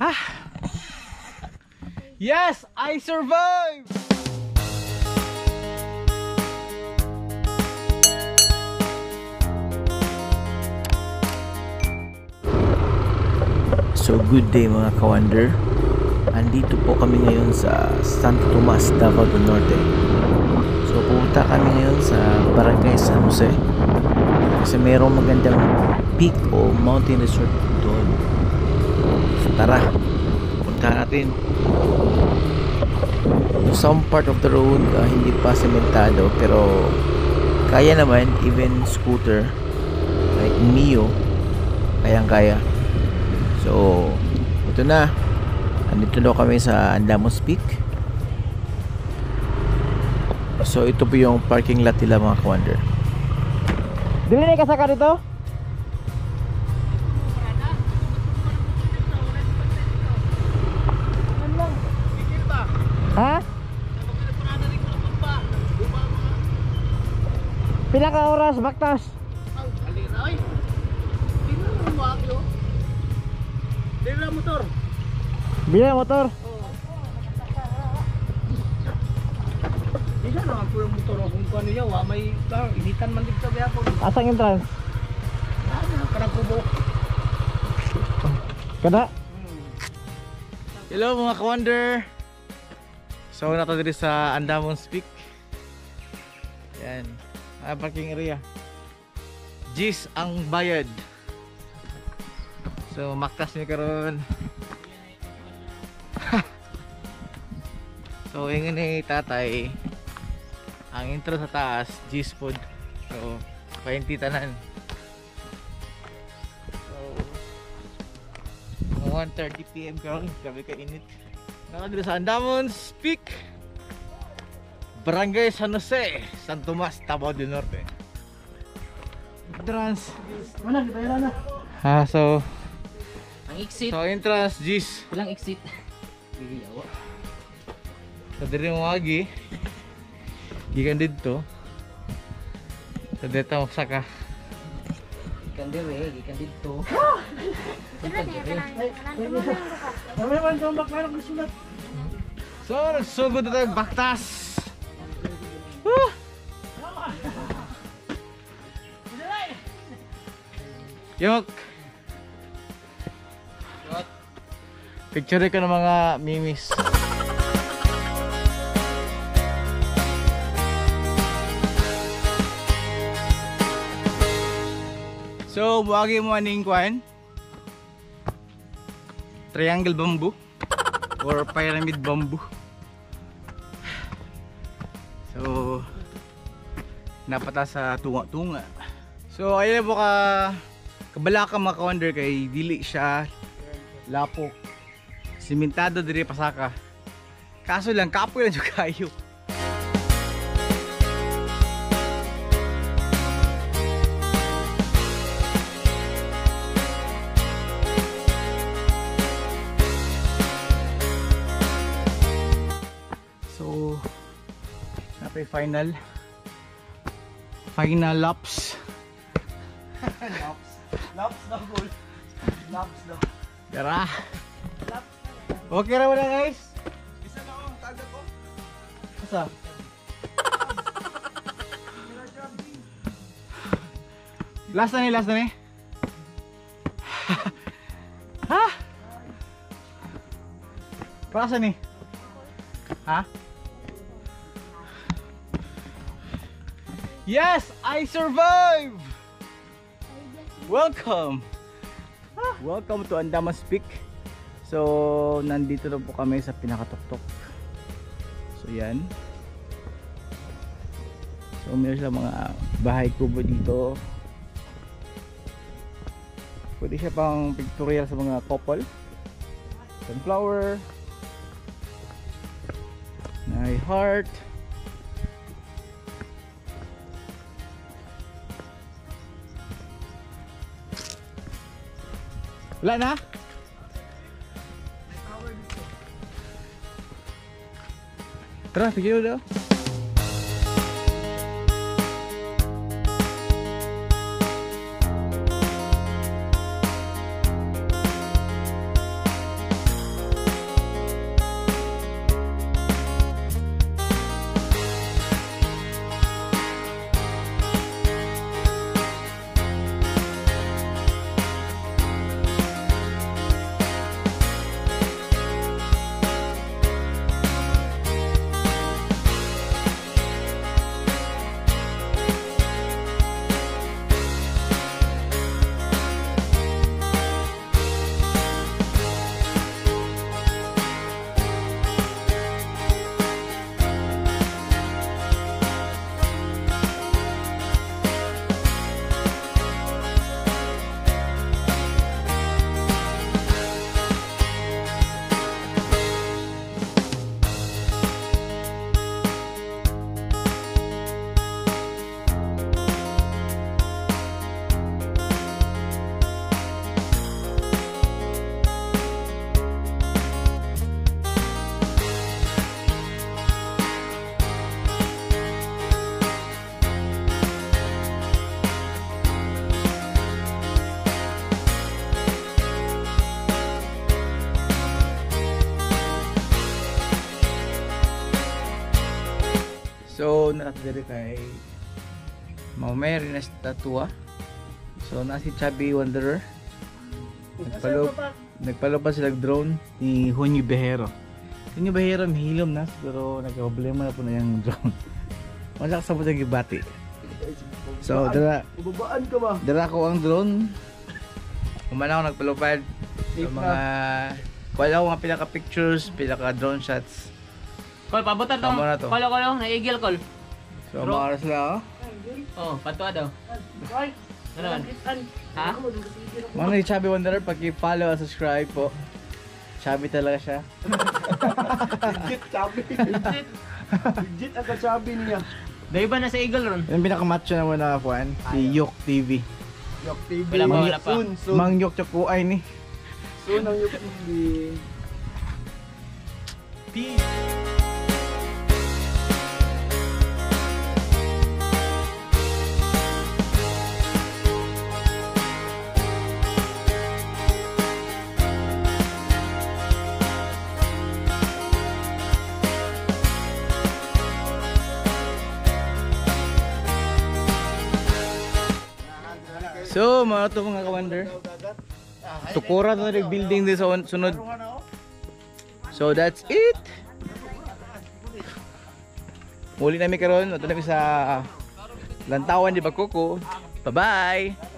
Ha? Yes, I survived! So good day mga kawander Andito po kami ngayon sa Santo Tomas, Davao del Norte So pupunta kami ngayon sa Barangay San Jose Kasi mayroong magandang peak o mountain resort tara, punta natin Some part of the road uh, hindi pa sementado pero kaya naman even scooter like Mio kayang kaya So, ito na. Andito daw kami sa Andamos Peak. So, ito po yung parking lot nila mga kawander. Dili na kasaka dito? Pila ka oras baktas? Aliray. Sino mo wagyo? Dila motor. Bila motor. Dila na ako yung motor kung kuno yaw, wa may initan man dito biya ko. Asang entrance? Ano kana kubo. Kada? Hello mga ka-wonder So nato diri sa Andamons Peak Yan ah, Parking area. Gis ang bayad. So maktas ni karon. so ingin ni tatay Ang intro sa taas Gis food. So painti tanan. So 1.30pm karon. Grabe ka init. Nakadiri sa Andamons Peak Barangay San Jose San Tomas Davao del Norte entrance Mana kita na. ha so Ang exit. so entrance Gis Ilang exit? Gigiyawa. sa diri mo agi gikan didto sa dito mo saka Ikan dire, ikan dito. Ikan dire. Kami man sa bakla ng sulat. so nagsugod na tayo baktas Yok Picture ka ng mga mimis. So, buwagi mo aning kwan Triangle bamboo? Or pyramid bamboo? So Napata sa tunga-tunga. So ayun po ka Kabalaka mga ka-wonder kay Dili siya Lapok Simentado diri pasaka. Kaso lang kapoy lang yung kayo. So Napay final. Final laps. Laps. Laps na goal. Laps na. Tara Okay na muna guys Isa na ako, taga ko. Asa? Last na ni, last na ni. ha? Para ni? Ha? Yes, I survive. Welcome. Ah, Welcome to Andamas Peak. So, nandito na po kami sa pinakatuktok. So, yan. So, meron sila mga bahay kubo dito. Pwede siya pang pictorial sa mga couple. Sunflower. May heart. Wala na? Tara, pigil daw. So, nakadiri kay Mao Mary na statua. So, na si Chubby Wanderer. Nagpalo, nagpalo pa sila drone ni Hunyo Behero. Hunyo Behero, mahilom na. Pero nagka-problema na po na yung drone. Wala ka sa mo gibati. So, dala, Ibabaan ka ba? dala ko ang drone. Kumana ako nagpalupad sa mga... Wala ko nga pinaka-pictures, pinaka-drone shots. Kol, pabutan to. Tama na to. Kolo, kolo. Naigil, kol. So, mga oras lang ako. Oh, patua daw. Ano? Ha? Mga ni Chubby Wanderer, pag-follow at subscribe po. Chubby talaga siya. Legit, sabi. Legit ang kasabi niya. Dahil ba nasa Eagle ron? Yung pinaka-macho na muna Juan, si Yok TV. Yok TV. Wala pa, wala pa. Soon, soon. Mang Yok Chokuay ni. Soon ang Yok TV. Peace. So, mga to mga ka-wonder. Tukura na rin building din sa un- sunod. So, that's it. Muli namin karon. Ito namin sa Lantawan di Bakoko. Bye-bye!